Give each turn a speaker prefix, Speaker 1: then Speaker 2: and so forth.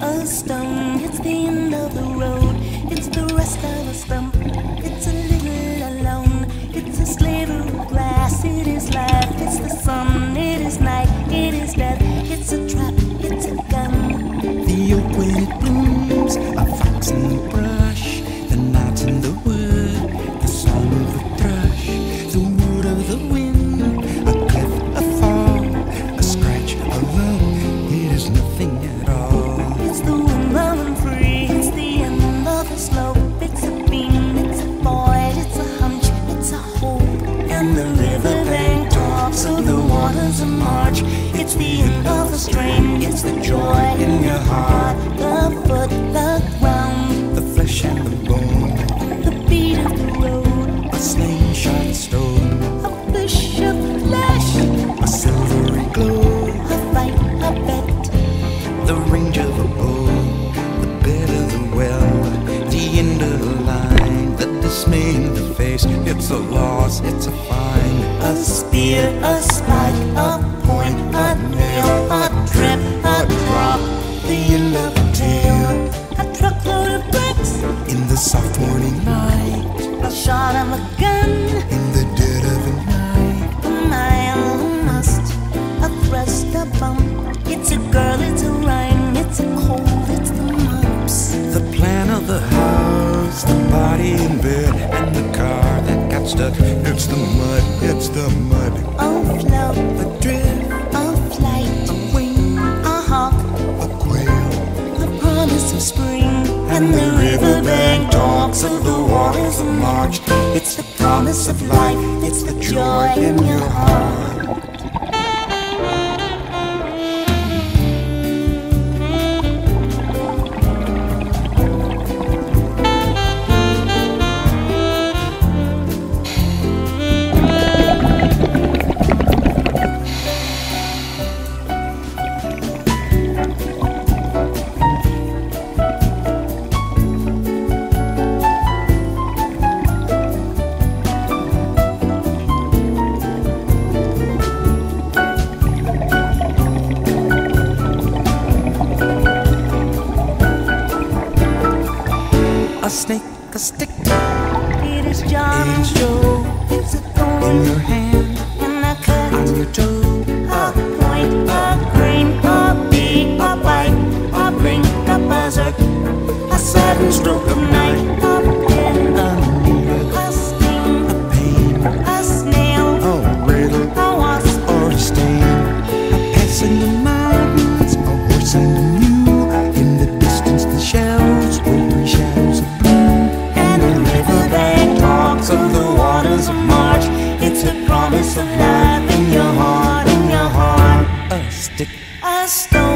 Speaker 1: a stone, it's the end of the road, it's the rest of a stump, it's a Sliver of glass. It is life. It's the end of the strain. It's the joy in your heart. The foot, the ground,
Speaker 2: The flesh and the bone,
Speaker 1: the beat of the road.
Speaker 2: a slingshot stone,
Speaker 1: A fish, of flesh.
Speaker 2: a silvery glow,
Speaker 1: a fight, a bet.
Speaker 2: the range of a bow, the bed of the well, the end of the line, the dismay in the face. It's a loss, it's a find.
Speaker 1: A spear, a spike, a point, a Of a. A truckload of bricks,
Speaker 2: In the soft morning light,
Speaker 1: a shot of a gun.
Speaker 2: in the dead of the night,
Speaker 1: A mile, must, a thrust, a bump. It's a girl, it's a rhyme, it's a cold, it's the mumps.
Speaker 2: the plan of the house, the body in bed, and the car that got stuck. It's the mud, it's the mud,
Speaker 1: A float,
Speaker 2: a
Speaker 1: And the riverbank talks of the waters of March. It's the promise of life, it's the joy in your heart.
Speaker 2: A snake, a stick
Speaker 1: It is John,
Speaker 2: is Joe.
Speaker 1: it's a thorn in
Speaker 2: your hand,
Speaker 1: and a cut.
Speaker 2: on your toe.
Speaker 1: A point, a grain, a bee, a bite, a blink, a buzzard, a sudden stroke of night, A
Speaker 2: stick,
Speaker 1: A